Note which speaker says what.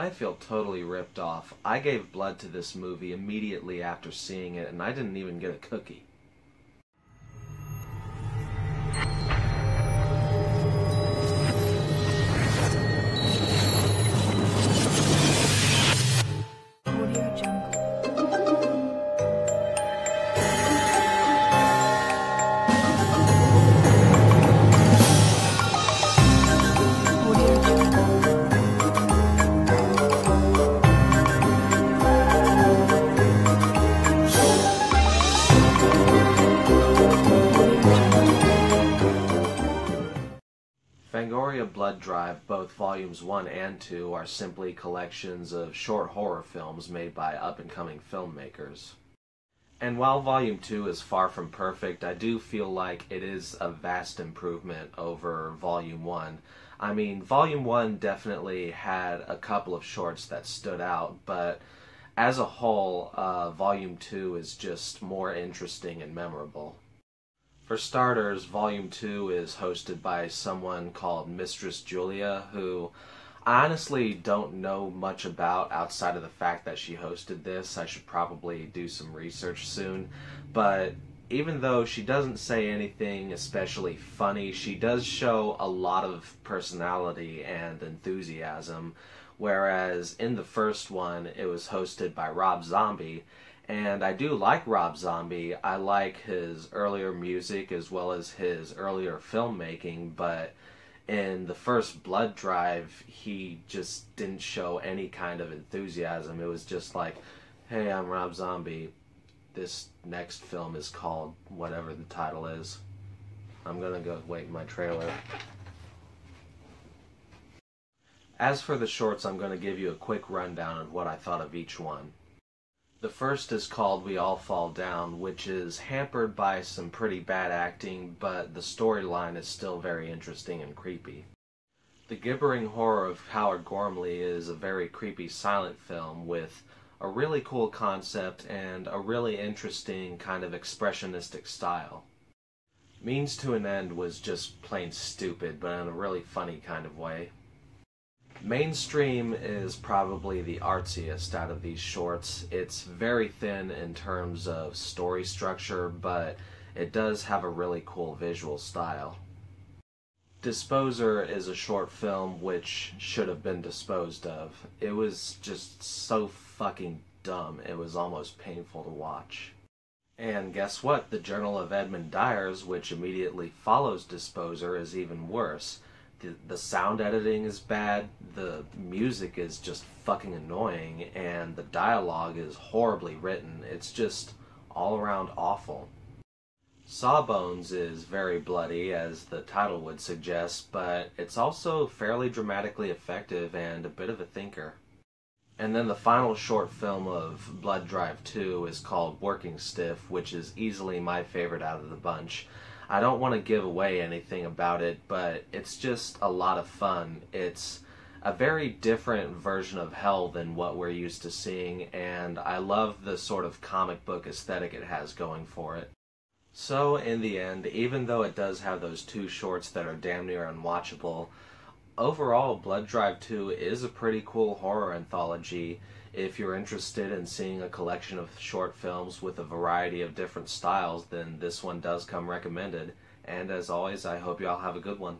Speaker 1: I feel totally ripped off. I gave blood to this movie immediately after seeing it, and I didn't even get a cookie. Fangoria Blood Drive, both volumes 1 and 2, are simply collections of short horror films made by up and coming filmmakers. And while volume 2 is far from perfect, I do feel like it is a vast improvement over volume 1. I mean, volume 1 definitely had a couple of shorts that stood out, but as a whole, uh, volume 2 is just more interesting and memorable. For starters, Volume 2 is hosted by someone called Mistress Julia, who I honestly don't know much about outside of the fact that she hosted this. I should probably do some research soon. But even though she doesn't say anything especially funny, she does show a lot of personality and enthusiasm. Whereas in the first one, it was hosted by Rob Zombie, and I do like Rob Zombie. I like his earlier music as well as his earlier filmmaking, but in the first Blood Drive, he just didn't show any kind of enthusiasm. It was just like, hey, I'm Rob Zombie. This next film is called whatever the title is. I'm gonna go wait in my trailer. As for the shorts, I'm going to give you a quick rundown of what I thought of each one. The first is called We All Fall Down, which is hampered by some pretty bad acting, but the storyline is still very interesting and creepy. The Gibbering Horror of Howard Gormley is a very creepy silent film with a really cool concept and a really interesting kind of expressionistic style. Means to an End was just plain stupid, but in a really funny kind of way. Mainstream is probably the artsiest out of these shorts. It's very thin in terms of story structure, but it does have a really cool visual style. Disposer is a short film which should have been disposed of. It was just so fucking dumb, it was almost painful to watch. And guess what? The Journal of Edmund Dyers, which immediately follows Disposer, is even worse the, the sound editing is bad, the music is just fucking annoying, and the dialogue is horribly written. It's just all around awful. Sawbones is very bloody, as the title would suggest, but it's also fairly dramatically effective and a bit of a thinker. And then the final short film of Blood Drive 2 is called Working Stiff, which is easily my favorite out of the bunch. I don't want to give away anything about it, but it's just a lot of fun. It's a very different version of hell than what we're used to seeing, and I love the sort of comic book aesthetic it has going for it. So, in the end, even though it does have those two shorts that are damn near unwatchable, overall, Blood Drive 2 is a pretty cool horror anthology if you're interested in seeing a collection of short films with a variety of different styles, then this one does come recommended. And as always, I hope you all have a good one.